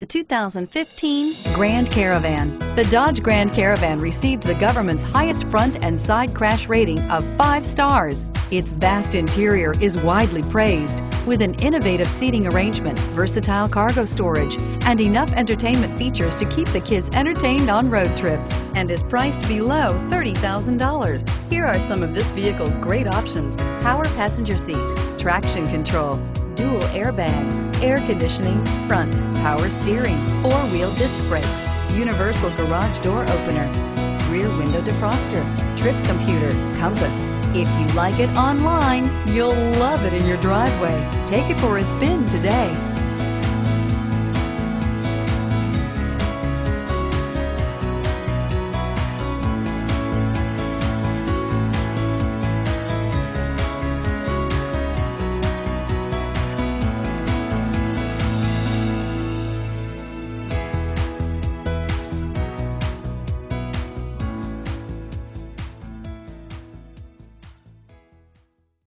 The 2015 Grand Caravan. The Dodge Grand Caravan received the government's highest front and side crash rating of five stars. Its vast interior is widely praised, with an innovative seating arrangement, versatile cargo storage, and enough entertainment features to keep the kids entertained on road trips, and is priced below $30,000. Here are some of this vehicle's great options. Power passenger seat, traction control, dual airbags, air conditioning, front, power steering, four-wheel disc brakes, universal garage door opener, rear window defroster, trip computer, compass. If you like it online, you'll love it in your driveway. Take it for a spin today.